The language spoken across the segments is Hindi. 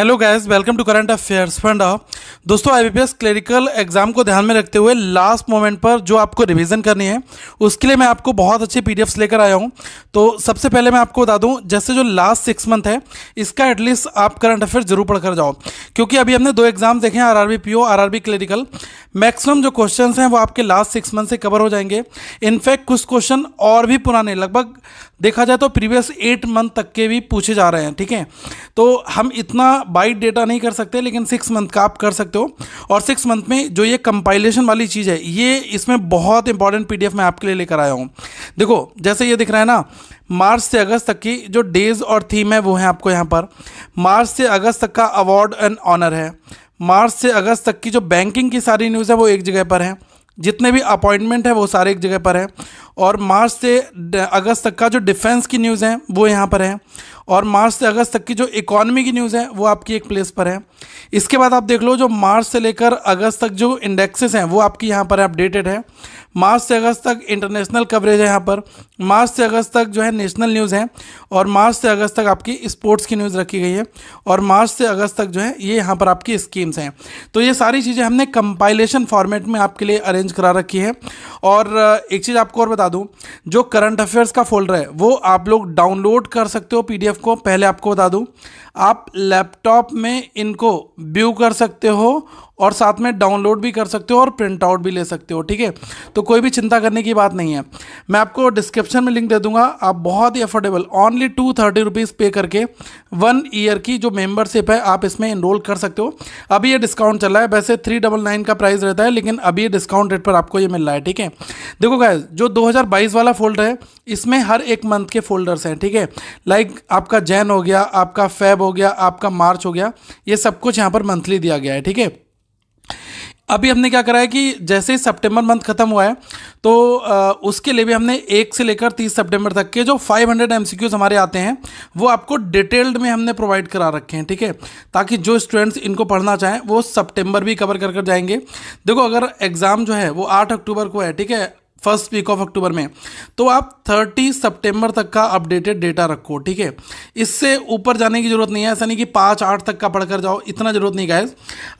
Hello guys welcome to current affairs fund दोस्तों आईबीपीएस क्लरिकल एग्ज़ाम को ध्यान में रखते हुए लास्ट मोमेंट पर जो आपको रिवीजन करनी है, उसके लिए मैं आपको बहुत अच्छे पीडीएफ्स लेकर आया हूँ। तो सबसे पहले मैं आपको बता दूँ, जैसे जो लास्ट सिक्स मंथ है, इसका एटलीस्ट आप करंट अफेयर ज़रूर पढ़कर जाओ। क्योंकि अभी हमने दो एग्ज़ाम देखे हैं R R R clerical maximum जो क्वेश्चन हैं वो आपके लास्ट सिक्स मंथ से कवर हो जाएँगे। इनफैक्ट कुछ क्वेश्चन और भी पुराने, लगभग देखा जाए तो प्रीवियस एट मंथ तक के भी पूछे जा रहे हैं, ठीक है? तो हम इतना बाइट डेटा नहीं कर सकते, लेकिन सिक्स मंथ का आप कर सकते हो। और सिक्स मंथ में जो ये कंपाइलेशन वाली चीज़ है, ये इसमें बहुत इंपॉर्टेंट पीडीएफ मैं आपके लिए लेकर आया हूँ। देखो, जैसे ये दिख रहा है ना, मार्च से अगस्त तक की जो डेज़ और थीम है वो है आपको यहाँ पर। मार्च से अगस्त तक का अवार्ड एंड ऑनर है। मार्च से अगस्त तक की जो बैंकिंग की सारी न्यूज़ है वो एक जगह पर है। जितने भी अपॉइंटमेंट है वो सारे एक जगह पर हैं। और मार्च से अगस्त तक का जो डिफेंस की न्यूज़ है वो यहाँ पर है। और मार्च से अगस्त तक की जो इकॉनमी की न्यूज़ है वो आपकी एक प्लेस पर है। इसके बाद आप देख लो जो मार्च से लेकर अगस्त तक जो इंडेक्सेस हैं, वो आपकी यहाँ पर अपडेटेड है। मार्च से अगस्त तक इंटरनेशनल कवरेज है यहाँ पर। मार्च से अगस्त तक जो है नेशनल न्यूज़ है और मार्च से अगस्त तक आपकी स्पोर्ट्स की न्यूज़ रखी गई है और मार्च से अगस्त तक जो है ये यहाँ पर आपकी स्कीम्स हैं। तो ये सारी चीज़ें हमने कंपाइलेशन फॉर्मेट में आपके लिए अरेंज करा रखी है। और एक चीज़ आपको और बता दूँ, जो करंट अफेयर्स का फोल्डर है, वो आप लोग डाउनलोड कर सकते हो पीडीएफ को। पहले आपको बता दूँ, आप लैपटॉप में इनको व्यू कर सकते हो और साथ में डाउनलोड भी कर सकते हो और प्रिंट आउट भी ले सकते हो, ठीक है? तो कोई भी चिंता करने की बात नहीं है। मैं आपको डिस्क्रिप्शन में लिंक दे दूँगा। आप बहुत ही affordable only two thirty rupees pay करके वन ईयर की जो मेंबरशिप है, आप इसमें इनरोल कर सकते हो। अभी ये डिस्काउंट चल रहा है। वैसे थ्री डबल नाइन का प्राइस रहता है, लेकिन अभी ये डिस्काउंट रेट पर आपको ये मिल रहा है, ठीक है? देखो गाइज़ जो दो हज़ार बाईस वाला फोल्डर है, इसमें हर एक मंथ के फोल्डर्स हैं, ठीक है? लाइक आपका जैन हो गया, आपका फेब हो गया, आपका मार्च हो गया, ये सब कुछ यहाँ पर मंथली दिया गया है, ठीक है? अभी हमने क्या करा है कि जैसे ही सितंबर मंथ खत्म हुआ है तो आ, उसके लिए भी हमने एक से लेकर तीस सितंबर तक के जो 500 हंड्रेड हमारे आते हैं वो आपको डिटेल्ड में हमने प्रोवाइड करा रखे हैं ठीक है? ताकि जो स्टूडेंट्स इनको पढ़ना चाहें वो सितंबर भी कवर कर कर जाएँगे। देखो अगर एग्ज़ाम जो है वो आठ अक्टूबर को है ठीक है? फ़र्स्ट वीक ऑफ़ अक्टूबर में। तो आप 30 सितंबर तक का अपडेटेड डेटा रखो, ठीक है? इससे ऊपर जाने की ज़रूरत नहीं है ऐसा नहीं कि पाँच आठ तक का पढ़कर जाओ, इतना ज़रूरत नहीं गाइज़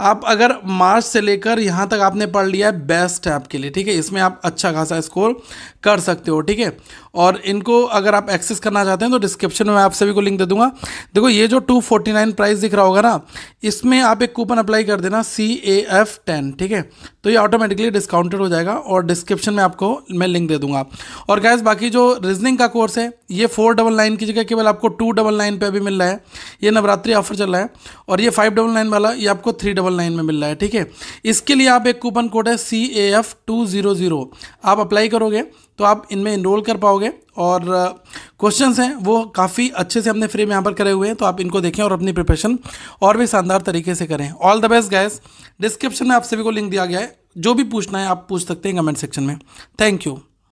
आप अगर मार्च से लेकर यहाँ तक आपने पढ़ लिया है बेस्ट है आपके लिए, ठीक है? इसमें आप अच्छा खासा स्कोर कर सकते हो, ठीक है? और इनको अगर आप एक्सेस करना चाहते हैं तो डिस्क्रिप्शन में आप सभी को लिंक दे दूँगा। देखो, ये जो टू प्राइस दिख रहा होगा ना, इसमें आप एक कूपन अप्लाई कर देना सी ए एफ़ टेन ठीक है? तो ये ऑटोमेटिकली डिस्काउंटेड हो जाएगा और डिस्क्रिप्शन में आपको मैं लिंक दे दूँगा। और गैस बाकी जो रीजनिंग का कोर्स है, ये फोर डबल नाइन की जगह केवल आपको टू डबल नाइन पर अभी मिल रहा है। ये नवरात्रि ऑफ़र चल रहा है और ये फाइव डबल नाइन वाला, ये आपको थ्री डबल नाइन में मिल रहा है, ठीक है? इसके लिए आप एक कूपन कोड है C A F two zero zero आप अप्लाई करोगे तो आप इनमें इनरोल कर पाओगे और क्वेश्चंस हैं, वो काफ़ी अच्छे से हमने फ्री में यहाँ पर करे हुए हैं तो आप इनको देखें और अपनी प्रिपरेशन और भी शानदार तरीके से करें। All the best guys description में आप सभी को लिंक दिया गया है। जो भी पूछना है आप पूछ सकते हैं कमेंट सेक्शन में। Thank you